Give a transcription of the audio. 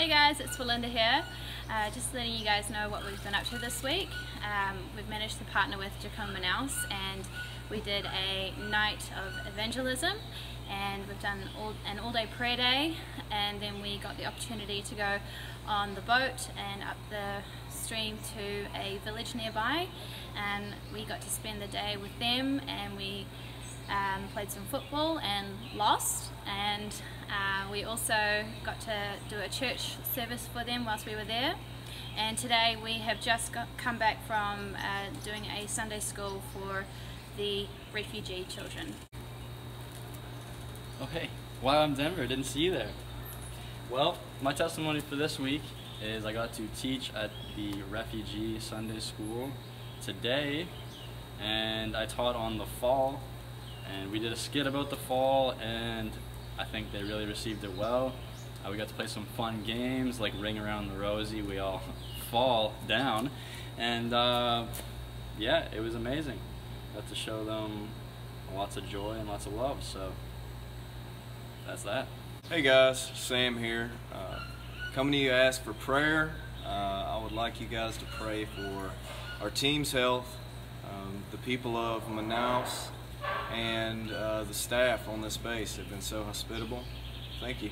Hey guys, it's Belinda here. Uh, just letting you guys know what we've been up to this week. Um, we've managed to partner with JOCUM Manaus and we did a night of evangelism and we've done all, an all-day prayer day and then we got the opportunity to go on the boat and up the stream to a village nearby and we got to spend the day with them and we um, played some football and lost and uh, we also got to do a church service for them whilst we were there and today we have just got, come back from uh, doing a Sunday school for the refugee children. Okay, wow I'm Denver, didn't see you there. Well, my testimony for this week is I got to teach at the refugee Sunday school today and I taught on the fall and we did a skit about the fall and I think they really received it well. Uh, we got to play some fun games like Ring Around the Rosie, we all fall down and uh, yeah, it was amazing. Got to show them lots of joy and lots of love, so that's that. Hey guys, Sam here. Uh, coming to you ask for prayer. Uh, I would like you guys to pray for our team's health, um, the people of Manaus, and uh, the staff on this base have been so hospitable. Thank you.